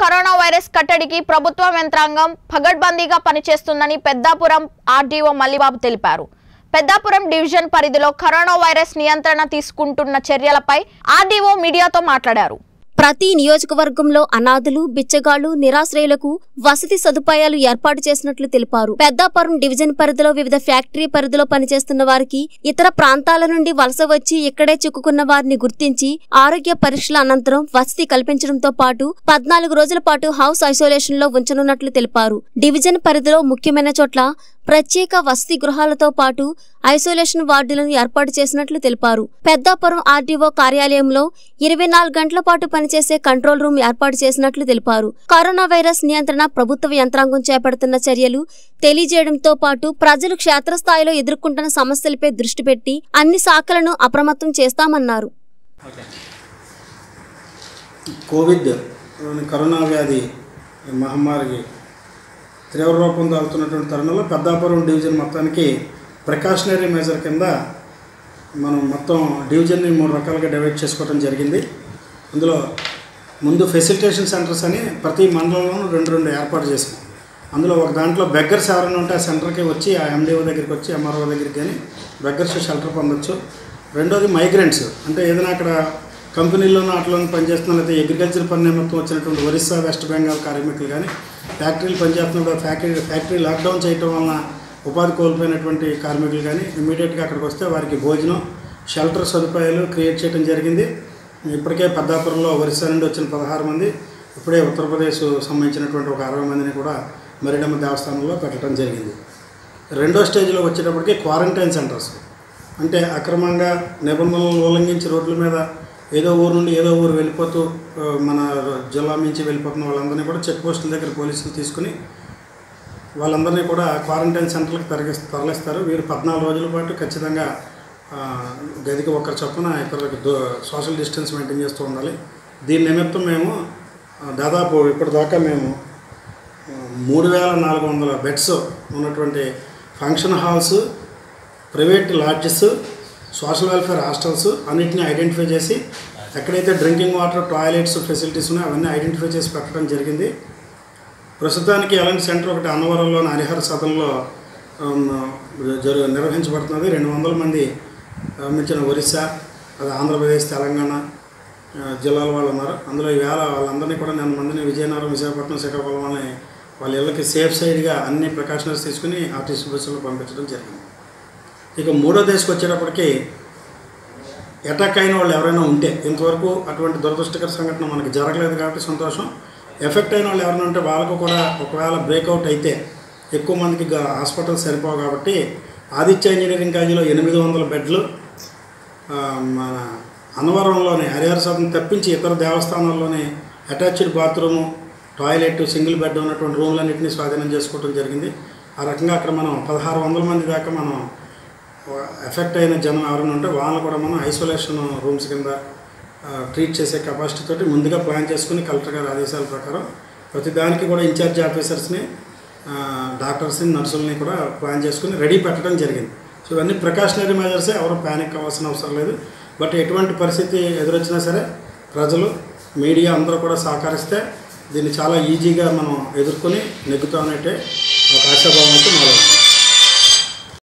Corona virus కట్టడికి ప్రభుత్వం యంత్రాంగం పగడ్బందీగా పనిచేస్తుందని పెద్దాపురం ఆర్డీఓ మల్లిబాబు తెలిపారు. పెద్దాపురం డివిజన్ పరిధిలో కరోనా వైరస్ నియంత్రణ తీసుకుంటున్న చర్యలపై ఆర్డీఓ మీడియాతో మాట్లాడారు. ప్రతి నియోజకవర్గంలో అనాథులు బిచ్చగాళ్ళు నిరాశ్రయులకు వసతి సదుపాయాలు ఏర్పాటు చేసినట్లు తెలిపారు. పెద్దాపురం డివిజన్ పరిధిలో వివిధ ఫ్యాక్టరీ పరిధిలో పనిచేస్తున్న వారికి ఇతర ప్రాంతాల నుండి వలస వచ్చి ఇక్కడే చిక్కుకున్న వారిని గుర్తించి ఆరోగ్య పరీక్షల అనంతరం వసతి కల్పించడంతో పాటు పద్నాలుగు రోజుల పాటు హౌస్ ఐసోలేషన్లో ఉంచనున్నట్లు తెలిపారు. డివిజన్ పరిధిలో ముఖ్యమైన చోట్ల ప్రత్యేక వసతి గృహాలతో పాటు ఐసోలేషన్ వార్డులను ఏర్పాటు చేసినట్లు తెలిపారు. పెద్దాపురం ఆర్డీఓ కార్యాలయంలో ఇరవై నాలుగు గంటల పాటు పనిచేసే కంట్రోల్ రూమ్ ఏర్పాటు చేసినట్లు తెలిపారు. కరోనా వైరస్ నియంత్రణ ప్రభుత్వ యంత్రాంగం చేపడుతున్న చర్యలు తెలియజేయడంతో పాటు ప్రజలు క్షేత్రస్థాయిలో ఎదుర్కొంటున్న సమస్యలపై దృష్టి పెట్టి అన్ని శాఖలను అప్రమత్తం చేస్తామన్నారు. కోవిడ్ కరోనా వ్యాధి మహమ్మారికి తీవ్ర రూపం దాల్తున్నటువంటి తరుణంలో పెద్దాపురం డివిజన్ మొత్తానికి ప్రికాషనరీ మెజర్ కింద మనం మొత్తం డివిజన్ని మూడు రకాలుగా డివైడ్ చేసుకోవడం జరిగింది. అందులో ముందు ఫెసిలిటేషన్ సెంటర్స్ అని ప్రతి మండలంలోనూ రెండు రెండు ఏర్పాటు చేసాం అందులో ఒక దాంట్లో బెగ్గర్స్ ఎవరైనా ఉంటే ఆ సెంటర్కి వచ్చి ఆ ఎండిఓ దగ్గరికి వచ్చి ఎంఆర్ఓ దగ్గరికి కానీ బెగ్గర్స్ షెల్టర్ పొందొచ్చు. రెండోది మైగ్రెంట్స్. అంటే ఏదైనా అక్కడ కంపెనీల్లోనూ అట్లోనూ పనిచేస్తున్న లేకపోతే అగ్రికల్చర్ పని నిమిత్తం వచ్చినటువంటి ఒరిస్సా వెస్ట్ బెంగాల్ కార్మికులు కానీ ఫ్యాక్టరీలు పనిచేస్తున్నప్పుడు ఫ్యాక్టరీ ఫ్యాక్టరీ లాక్డౌన్ చేయటం వలన ఉపాధి కోల్పోయినటువంటి కార్మికులు కానీ ఇమీడియట్గా అక్కడికి వస్తే వారికి భోజనం షెల్టర్ సదుపాయాలు క్రియేట్ చేయడం జరిగింది. ఇప్పటికే పెద్దాపురంలో ఒరిస్సా నుండి వచ్చిన పదహారు మంది ఇప్పుడే ఉత్తరప్రదేశ్ సంబంధించినటువంటి ఒక అరవై మందిని కూడా మరిడమ్మ దేవస్థానంలో పెట్టడం జరిగింది. రెండో స్టేజ్లో వచ్చేటప్పటికి క్వారంటైన్ సెంటర్స్ అంటే అక్రమంగా నిబంధనలు ఉల్లంఘించి రోడ్ల మీద ఏదో ఊరు నుండి ఏదో ఊరు వెళ్ళిపోతూ మన జిల్లా నుంచి వెళ్ళిపోతున్న వాళ్ళందరినీ కూడా చెక్ పోస్టుల దగ్గర పోలీసులు తీసుకుని వాళ్ళందరినీ కూడా క్వారంటైన్ సెంటర్లకు తరలి తరలిస్తారు. వీరు పద్నాలుగు రోజుల పాటు ఖచ్చితంగా గదికి ఒకరి చొప్పున ఇతరులకు సోషల్ డిస్టెన్స్ మెయింటైన్ చేస్తూ ఉండాలి. దీని నిమిత్తం మేము దాదాపు ఇప్పటిదాకా మేము మూడు వేల నాలుగు వందల బెడ్స్ ఉన్నటువంటి function halls private lodges social welfare hostels అన్నింటినీ ఐడెంటిఫై చేసి ఎక్కడైతే డ్రింకింగ్ వాటర్ టాయిలెట్స్ ఫెసిలిటీస్ ఉన్నాయో అవన్నీ ఐడెంటిఫై చేసి పెట్టడం జరిగింది. ప్రస్తుతానికి ఎలాంటి సెంటర్ ఒకటి అన్నవరంలోని హరిహర సదన్లో జరు నిర్వహించబడుతున్నది. రెండు వందల మంది మించిన ఒరిస్సా అది ఆంధ్రప్రదేశ్ తెలంగాణ జిల్లాల వాళ్ళు ఉన్నారు. అందులో ఈవేళ వాళ్ళందరినీ కూడా నేను మందిని విజయనగరం విశాఖపట్నం శ్రీకాకుళం అని వాళ్ళ ఇళ్ళకి సేఫ్ సైడ్గా అన్ని ప్రికాషనర్స్ తీసుకుని ఆర్టీసీ బస్సులో పంపించడం జరిగింది. ఇక మూడో దేశకు వచ్చేటప్పటికి అటాక్ అయిన వాళ్ళు ఎవరైనా ఉంటే ఇంతవరకు అటువంటి దురదృష్టకర సంఘటన మనకి జరగలేదు కాబట్టి సంతోషం. ఎఫెక్ట్ అయిన వాళ్ళు ఎవరైనా ఉంటే వాళ్ళకు కూడా ఒకవేళ బ్రేక్అవుట్ అయితే ఎక్కువ మందికి హాస్పిటల్ సరిపోవు కాబట్టి ఆదిత్య ఇంజనీరింగ్ కాలేజీలో ఎనిమిది వందల బెడ్లు మన అన్నవరంలోని హరిహర సదన్ తప్పించి ఇతర దేవస్థానాల్లోనే attached bathroom toilet single bed ఉన్నటువంటి రూమ్లన్నింటినీ స్వాధీనం చేసుకోవడం జరిగింది. ఆ రకంగా అక్కడ మనం పదహారు వందల మంది దాకా మనం ఎఫెక్ట్ అయిన జనం ఎవరైనా ఉంటే వాళ్ళని కూడా మనం ఐసోలేషన్ రూమ్స్ కింద ట్రీట్ చేసే కెపాసిటీ తోటి ముందుగా ప్లాన్ చేసుకుని కలెక్టర్ గారి ఆదేశాల ప్రకారం ప్రతి దానికి కూడా ఇన్ఛార్జ్ ఆఫీసర్స్ని డాక్టర్స్ని నర్సుల్ని కూడా ప్లాన్ చేసుకుని రెడీ పెట్టడం జరిగింది. సో ఇవన్నీ ప్రికాషనరీ మెజర్సే ఎవరు ప్యానిక్ అవ్వాల్సిన అవసరం లేదు. బట్ ఎటువంటి పరిస్థితి ఎదురొచ్చినా సరే ప్రజలు మీడియా అందరూ కూడా సహకరిస్తే దీన్ని చాలా ఈజీగా మనం ఎదుర్కొని నెగ్గుతామనేటే ఒక ఆశాభావం అయితే మొదలవుతుంది